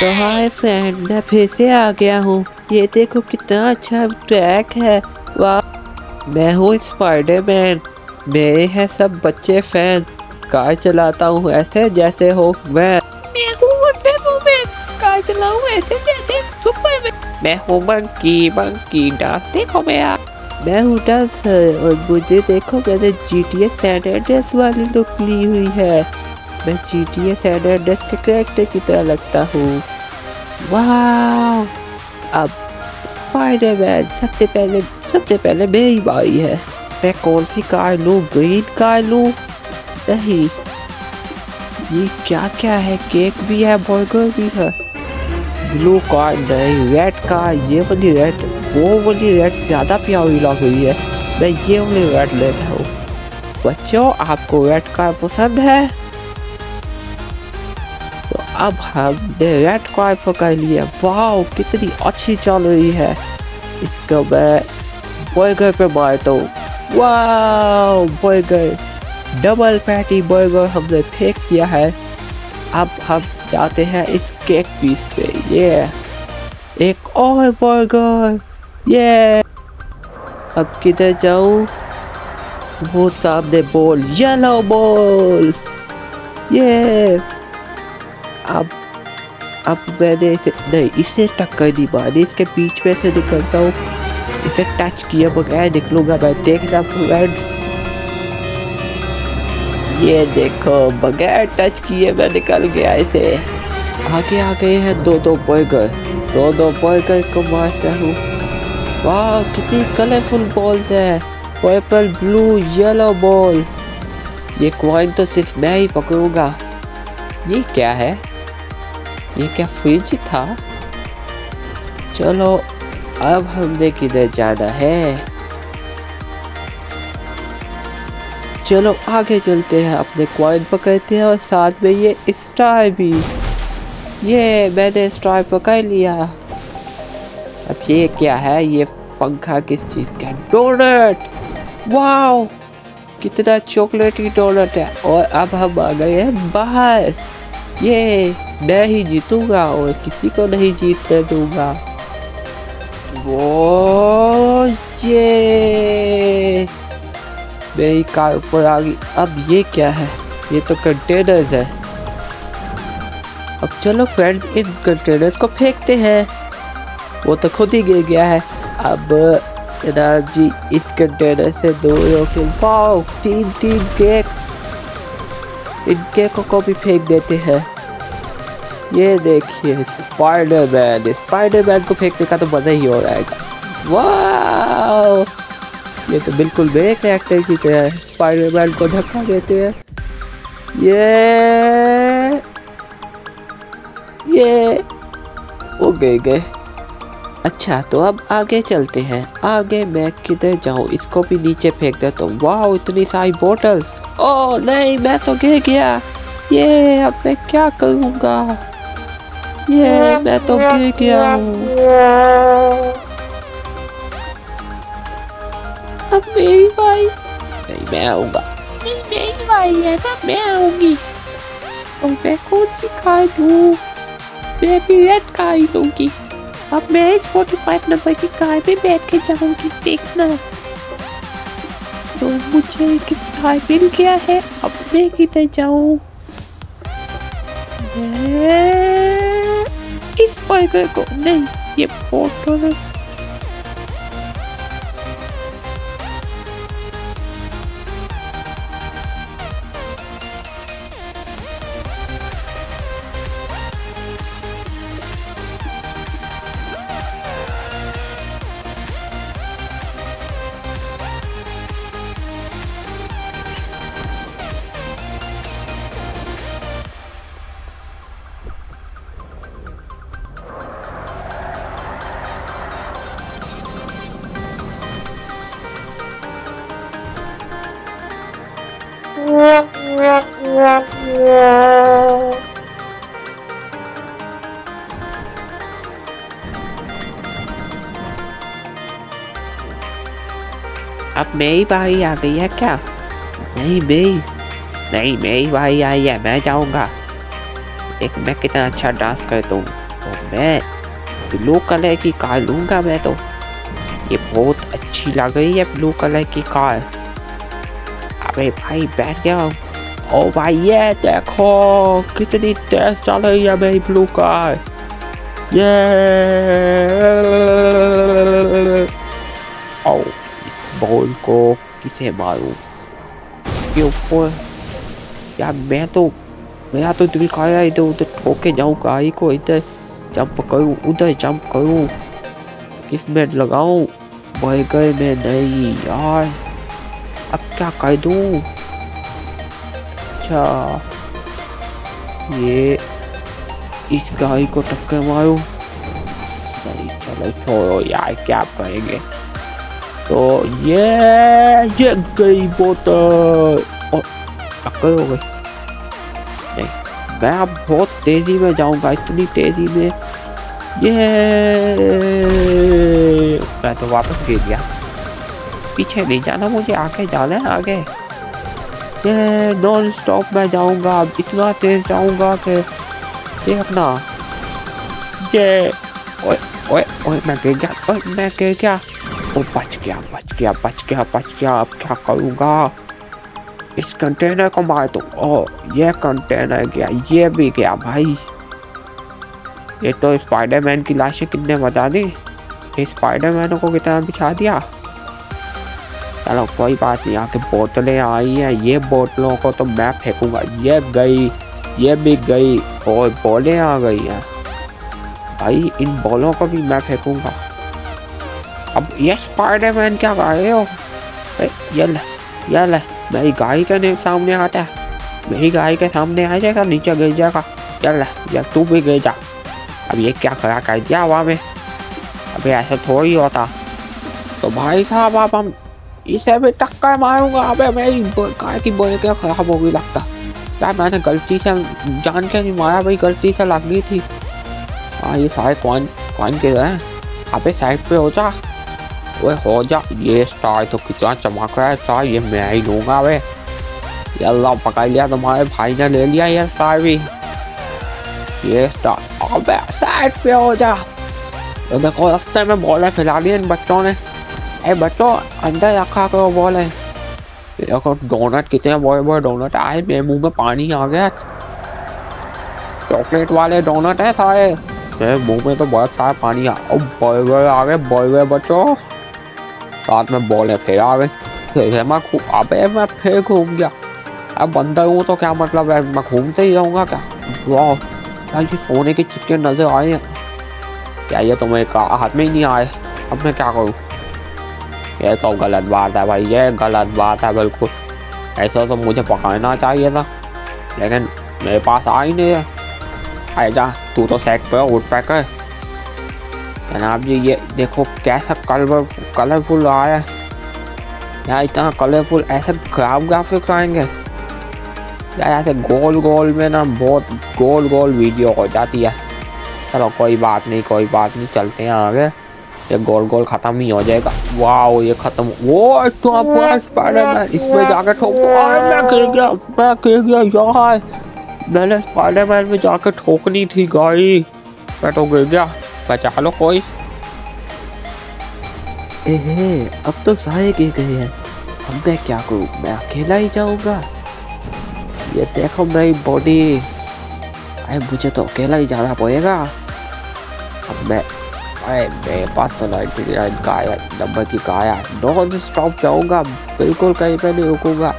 तो hi friend मैं फिर से आ गया हूँ। ये देखो कितना अच्छा ट्रैक है। वाह। मैं हूँ स्पाइडरमैन मेरे हैं सब बच्चे फ़ैन कार चलाता हूँ ऐसे जैसे हो मैं। मैं हूँ कार चलाऊँ ऐसे जैसे मैं। हूँ मंकी मंकी डांस देखो मेरा। मैं हूँ डांसर और मुझे देखो मैंने जी टी एस वाली लुक ली हुई है। मैं जी टी एस सैंडर्स के करेक्टर की तरह लगता हूँ। वाह अब स्पाइडरमैन सबसे पहले सबसे पहले मेरी बारी है। मैं कौन सी कार लूँ? ग्रीन कार लूँ? नहीं। ये क्या क्या है? केक भी है बर्गर भी है। ब्लू कार नहीं रेड कार ये वाली रेड वो वाली रेड ज़्यादा प्यारी लग रही है। मैं ये वाली रेड लेता हूँ। बच्चों, आपको रेड कार पसंद है? अब हमने रेड कार पकड़ लिया वाह कितनी अच्छी चल रही है। इसको मैं बर्गर पे मारता हूँ। वाह बर्गर डबल पैटी बर्गर हमने फेंक दिया है। अब हम जाते हैं इस केक पीस पे। ये एक और बर्गर ये अब किधर जाऊँ? वो सामने बॉल येलो बॉल ये अब अब मैंने इसे, नहीं, इसे टक्कर नहीं मारी इसके बीच में से निकलता हूँ। इसे टच किए बगैर निकलूँगा मैं, देखना फ्रेंड्स ये देखो, बगैर टच किए मैं निकल गया इसे। आगे आ गए हैं दो दो बर्गर दो दो बर्गर को मारता हूँ। वाह, कितनी कलरफुल बॉल्स है। पर्पल ब्लू येलो बॉल ये क्वाइन तो सिर्फ़ मैं ही पकड़ूँगा। ये क्या है? ये क्या फ्रिज था? चलो, अब हमने किधर जाना है। चलो, आगे चलते हैं, अपने क्वाइन पकड़ते हैं और साथ में ये स्टार भी। ये मैंने स्टार पकड़ लिया। अब ये क्या है? ये पंखा किस चीज़ का? डोनट वाओ कितना चॉकलेटी डोनट है। और अब हम आ गए हैं बाहर। ये मैं ही जीतूँगा और किसी को नहीं जीतने दूँगा। वो ये मेरी कार ऊपर आ गई। अब ये क्या है? ये तो कंटेनर्स है। अब चलो फ्रेंड इन कंटेनर्स को फेंकते हैं। वो तो खुद ही गिर गया है। अब जी इस कंटेनर से दो तीन तीन केक इन केकों को भी फेंक देते हैं। ये देखिए स्पाइडरमैन स्पाइडरमैन को फेंकने का तो मज़ा ही हो जाएगा वाह ये तो बिल्कुल मेरे कैरेक्टर की तरह है। स्पाइडरमैन को धक्का देते हैं। ये ये, वो गए गए। अच्छा तो अब आगे चलते हैं। आगे मैं किधर जाऊँ? इसको भी नीचे फेंक देता हूँ वाह इतनी सारी बोटल्स ओ नहीं, मैं तो गिर गया। ये, अब मैं क्या करूँगा? ये, मैं तो गिर गया हूँ। अब मेरी भाई नहीं, मैं आऊँगा। मेरी बारी है ना, मैं आऊँगी। और मैं कौन सी कार लूँ मैं भी रेड ही लूँगी अब मैं इस 45 नंबर की कार में बैठ के जाऊँगी, देखना। तो मुझे किस टाइपिन किया है? अब मैं किधर जाऊँ? इस बर्गर को नहीं, ये फ़ोटो अब मेरी बारी आ गई है क्या नहीं मेरी नहीं मेरी बारी आई है मैं जाऊँगा देख मैं कितना अच्छा डांस करता हूँ तो मैं ब्लू कलर की कार लूँगा मैं तो ये बहुत अच्छी लग रही है ब्लू कलर की कार अबे भाई बैठ जाओ ओ भाई, ये देखो, कितनी तेज चल रही है मेरी ब्लू कार। ये ओ इस बॉल को किसे मारूं? के ऊपर, यार मैं तो मेरा तो दिल है इधर, उधर ठोके जाऊँ, गाड़ी को इधर जंप करूँ, उधर जंप करूँ। किसमें लगाऊँ, बर्गर में नहीं, यार। अब क्या कर दूँ? अच्छा ये इस गाय को टक्कर मारो नहीं चलो छोड़ो यार, क्या करेंगे तो ये ये गई बोतल। टक्कर हो गई। नहीं, मैं अब बहुत तेज़ी में जाऊँगा, इतनी तेज़ी में। ये, मैं तो वापस गिर गया। पीछे नहीं जाना, मुझे आगे जाना है, आगे। ये नॉन स्टॉप में जाऊँगा इतना तेज जाऊँगा कि देखना ये, ओए ओए ओए, मैं गिर गया, ओए, मैं गिर गया। ओ, बच गया बच गया बच गया बच गया, अब क्या करूँगा? इस कंटेनर को मार दो। ओ, ये कंटेनर गया, ये भी गया भाई। ये तो स्पाइडरमैन की लाशें कितने बता दी स्पाइडरमैन को कितना बिछा दिया? चलो कोई बात नहीं आके बोतलें आई हैं। ये बोतलों को तो मैं फेंकूँगा। ये गई, ये भी गई, और बॉलें आ गई हैं। भाई, इन बॉलों को भी मैं फेंकूँगा। अब ये स्पाइडरमैन क्या कर रहे हो? ये ले ये ले, मेरी गाड़ी के सामने आता है। मेरी गाय के सामने आ जाएगा, नीचे गिर जाएगा। चल या तू भी गिर जा। अब ये क्या करा कर दिया हवा में? अभी ऐसा थोड़ी होता। तो भाई साहब, आप हम इसे भी टक्कर मारूँगा अबे मेरी गाय की बोए क्या खराब हो गई लगता यार मैंने गलती से जान के नहीं मारा भाई गलती से लग गई थी हाँ ये सारे कौन कौन के रहे अबे साइड पे हो जा ओए हो जा ये स्टार तो कितना चमक रहा है स्टार ये मैं ही लूँगा वे अल्लाह पकड़ लिया तुम्हारे भाई ने ले लिया ये स्टार भी ये स्टार अबे साइड पे हो जा तो देखो रास्ते में बॉलें फैला दी इन बच्चों ने ए, बच्चों, अंदर रखा करो बॉलें देखो डोनट कितने बड़े बड़े डोनट आए, मेरे मुँह में पानी आ गया। चॉकलेट वाले डोनट है सारे। मेरे मुँह में तो बहुत सारा पानी आ और बर्गर आ गए बर्गर बच्चों। साथ में बॉलें फिर आ गई फिर मैं अबे, मैं फिर घूम गया। अब बंदर हूँ तो क्या मतलब है? मैं घूमते ही रहूँगा क्या? वाह, भाई, ये सोने के चिक्के नज़र आए हैं। क्या ये तो मेरे हाथ में ही नहीं आए? अब मैं क्या करूँ? ये तो गलत बात है भाई, ये गलत बात है बिल्कुल। ऐसा तो मुझे पकड़ना चाहिए था, लेकिन मेरे पास आ ही नहीं है। आए जा, तू तो सेट पे उठ पे कर। जनाब जी, ये देखो कैसा कलर कलरफुल आया है। यार इतना कलरफुल ऐसे खराब ग्राफिक्स आएँगे यार ऐसे गोल गोल में ना बहुत गोल गोल वीडियो हो जाती है। चलो कोई बात नहीं, कोई बात नहीं, चलते हैं आगे। ये गोल गोल खत्म ही हो जाएगा। वाह ये खत्म। वो तो स्पाइडरमैन इसमें जाकर ठोक। मैं गिर गया मैं गिर गया यार। मैंने स्पाइडरमैन में जाकर ठोकनी थी गाड़ी मैं तो गिर गया। बचा लो कोई। एहे अब तो सारे गिर गए हैं। अब मैं क्या करूँ? मैं अकेला ही जाऊँगा। ये देखो मेरी बॉडी अरे मुझे तो अकेला ही जाना पड़ेगा। अब मैं अरे मेरे पास तो नाइनटी नाइन का आया नंबर की का आया नॉन स्टॉप जाऊँगा, बिल्कुल कहीं पे नहीं रुकूँगा।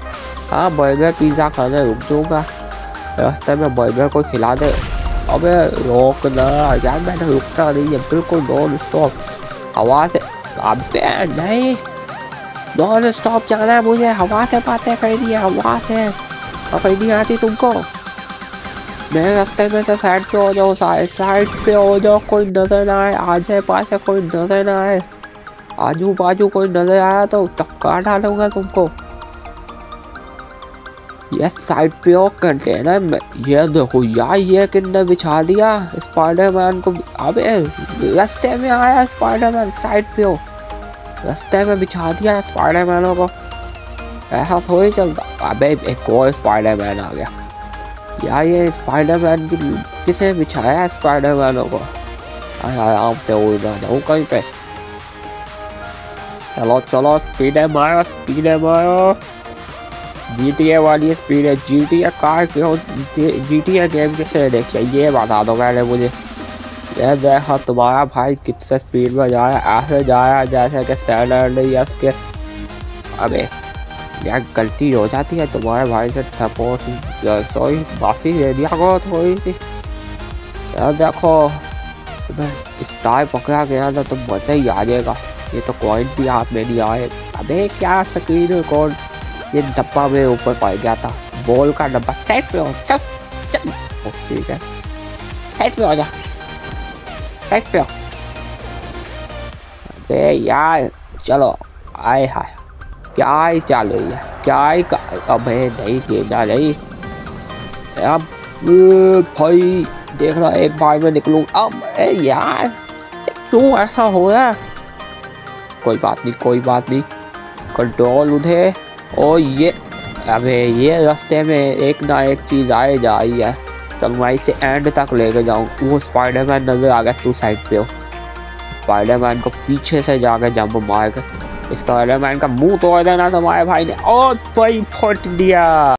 हाँ बर्गर पिज़्ज़ा खाने रुक जाऊँगा। रास्ते में बर्गर को खिला दे। अबे रोकना यार मैंने रुकना नहीं है, बिल्कुल नॉन स्टॉप हवा से अबे नहीं। नॉन स्टॉप जाना है मुझे हवा से बातें करनी है हवा से पकड़ नहीं आती तुमको। मेरे रास्ते में से साइड पे हो जाओ साइड पे हो जाओ, कोई नज़र ना आए आ जाए पास कोई नज़र ना आए। आजू बाजू कोई नज़र आया तो टक्का डालूँगा तुमको। ये साइड पे हो कंटेनर में। ये देखो, यार, ये किन्ने बिछा दिया स्पाइडरमैन को। अबे, रास्ते में आया स्पाइडरमैन साइड पे हो। रास्ते में बिछा दिया स्पाइडरमैनों को। ऐसा थोड़ी चलता। अबे, एक और स्पाइडरमैन आ गया। यार ये स्पाइडरमैन की किसे बिछाया है स्पाइडरमैनों को? आराम से उड़ ना जाऊँ कहीं पे। चलो चलो स्पीड है मारो स्पीड है मारो GTA वाली स्पीड है। GTA कार क्यों GTA गेम किसे देखिए ये बता दो पहले मुझे। ये देखो, तुम्हारा भाई कितने स्पीड में जा रहा है, ऐसे जा रहा है जैसे कि सैलर के अबे। यार गलती हो जाती है तुम्हारे भाई से सपोर्ट सॉरी माफ़ी दे दिया करो थोड़ी सी। यार देखो स्टार पकड़ा गया था तो मज़ा ही आ जाएगा। ये तो कॉइन भी हाथ में नहीं आए। अबे क्या स्क्रीन रिकॉर्ड ये डब्बा में ऊपर पड़ गया था। बॉल का डब्बा सेट पे हो, चल चल। ठीक है। सेट पे हो जा। सेट पे हो। अबे यार, चलो, आए हाय। क्या ही चल रही है? क्या ही अबे नहीं, देना नहीं। अब भाई, देख रहा एक बार में निकलूँ। अब, ए, यार क्यों ऐसा हो रहा कोई बात नहीं, कोई बात नहीं। कंट्रोल उधे और ये, अबे, ये रास्ते में एक ना एक चीज़ आए जा रही है। चल, मैं इसे एंड तक लेके जाऊँ। वो स्पाइडरमैन नज़र आ गया, तू साइड पे हो। स्पाइडरमैन को पीछे से जाकर जंप मार कर स्पाइडरमैन का मुँह तोड़ देना तुम्हारे भाई ने। और भाई फट दिया।